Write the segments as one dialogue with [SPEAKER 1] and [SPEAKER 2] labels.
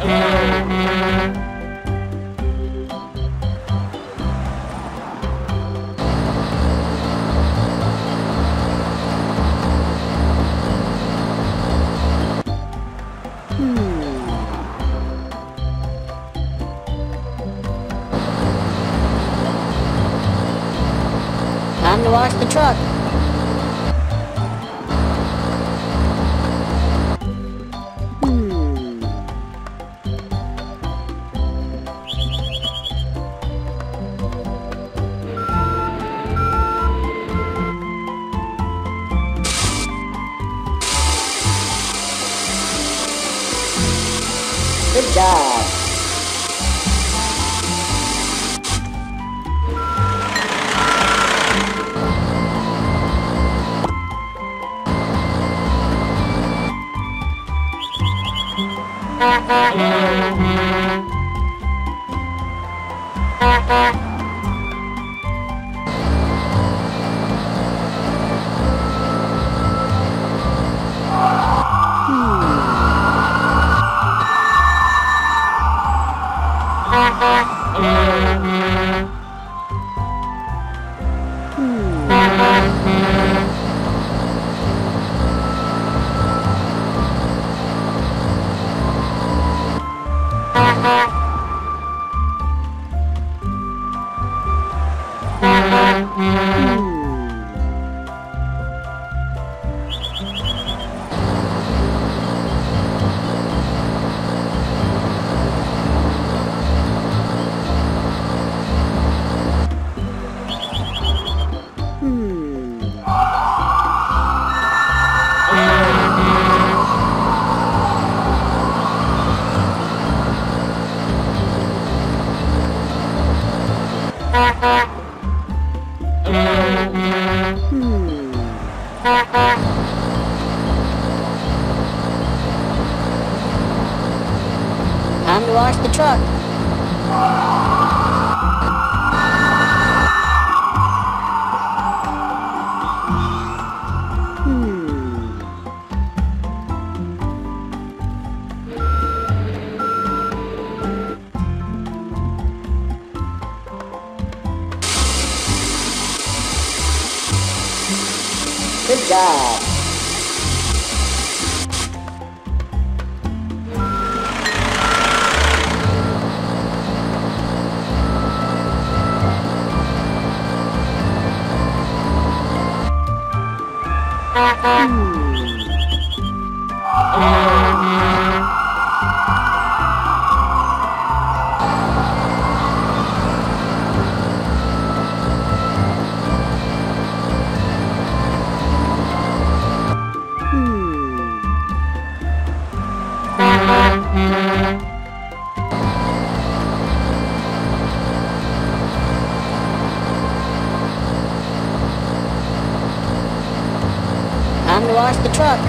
[SPEAKER 1] Hmm. Time to wash the truck. Job. Hmm. Time to wash the truck. Job. Wash the truck.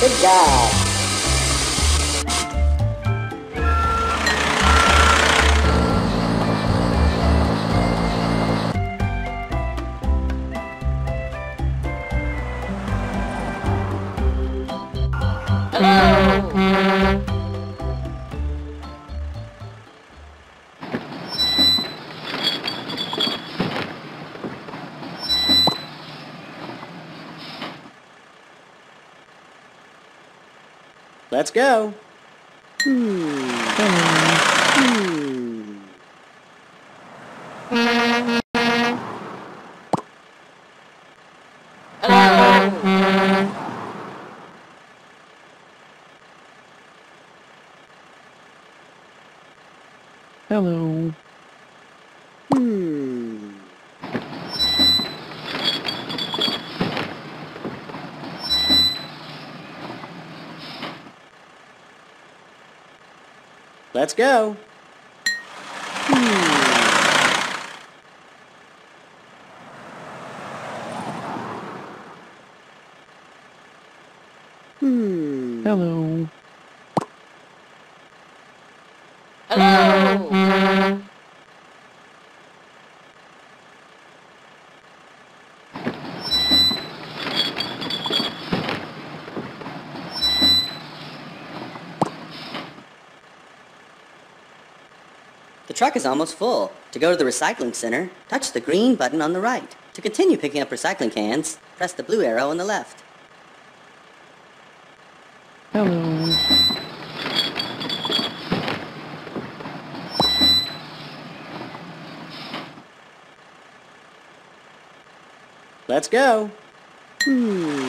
[SPEAKER 1] Good job. Let's go. Hmm. Hmm. Hmm.
[SPEAKER 2] Hello.
[SPEAKER 1] Hmm.
[SPEAKER 3] Let's go.
[SPEAKER 1] Hmm. hmm. hmm.
[SPEAKER 3] Hello.
[SPEAKER 4] Hello. Truck is almost full. To go to the recycling center, touch the green button on the right. To continue picking up recycling cans, press the blue arrow on the left.
[SPEAKER 1] Hello.
[SPEAKER 3] Let's go. Hmm.